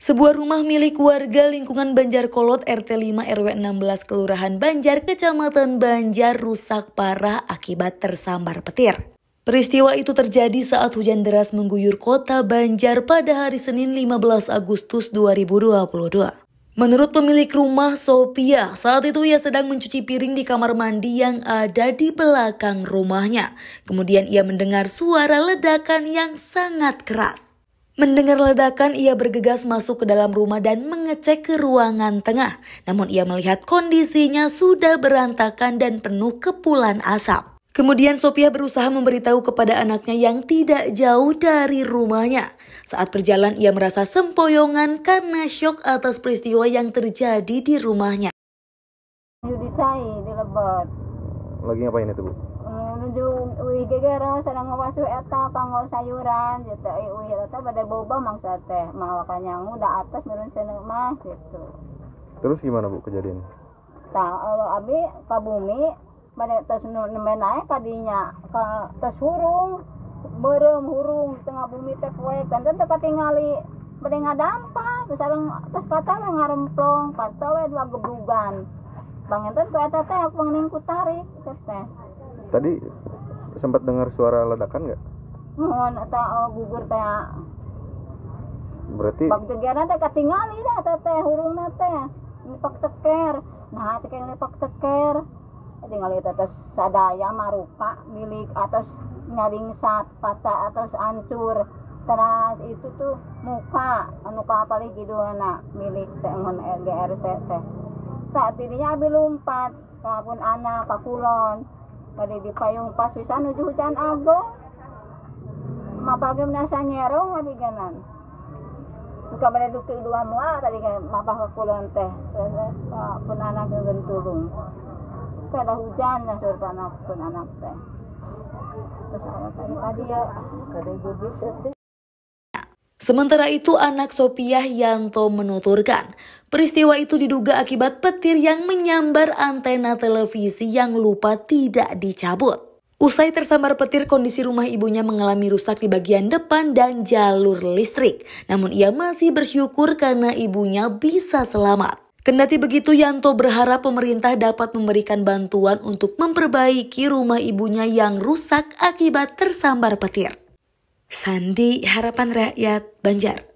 Sebuah rumah milik warga lingkungan Banjar Kolot RT 5 RW 16 Kelurahan Banjar, Kecamatan Banjar rusak parah akibat tersambar petir. Peristiwa itu terjadi saat hujan deras mengguyur kota Banjar pada hari Senin 15 Agustus 2022. Menurut pemilik rumah Sophia, saat itu ia sedang mencuci piring di kamar mandi yang ada di belakang rumahnya. Kemudian ia mendengar suara ledakan yang sangat keras. Mendengar ledakan, ia bergegas masuk ke dalam rumah dan mengecek ke ruangan tengah. Namun ia melihat kondisinya sudah berantakan dan penuh kepulan asap. Kemudian Sophia berusaha memberitahu kepada anaknya yang tidak jauh dari rumahnya. Saat berjalan ia merasa sempoyongan karena syok atas peristiwa yang terjadi di rumahnya. Lagi ngapain itu bu? Menuju uih gegero sedang ngawasu eta kanggo sayuran gitu. Eh uih eta pada boba mangsa teh mah wakanya udah atas nurun sana mah gitu. Terus gimana bu kejadian? Tah kalau abi ka bumi pada tes nembe naik kadinya ka tes hurung berem hurung tengah bumi teh kan teh katingali pada ngadampak terus sareng terus kata ngaremplong kata we dua gebrugan bang enten ku eta teh aku ningku tarik teh Tadi sempat dengar suara ledakan nggak? Mohon atau uh, gugur teh. Berarti jegeran teh katingali dah teh teh hurungna teh. Nipak teker. Nah, teh nipak teker. Tinggal itu teh sadaya marupa milik atas nyaring sat patah atas ancur. Terus itu tuh muka anu paling gitu anak milik teh ngon GRC teh. Saat ininya abi lompat kapun anak kakulon Kali di payung pas hujan ago. Mapage nasa nyerong abi ganan. Suka pada duki dua mua tadi kan mapah kulon teh. Terus pun anak gentulung. Kada hujan ya sur anak pun anak teh. Terus tadi tadi ya kada bisa Sementara itu anak Sopiah Yanto menuturkan, peristiwa itu diduga akibat petir yang menyambar antena televisi yang lupa tidak dicabut. Usai tersambar petir, kondisi rumah ibunya mengalami rusak di bagian depan dan jalur listrik. Namun ia masih bersyukur karena ibunya bisa selamat. Kendati begitu, Yanto berharap pemerintah dapat memberikan bantuan untuk memperbaiki rumah ibunya yang rusak akibat tersambar petir. Sandi Harapan Rakyat Banjar.